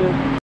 you.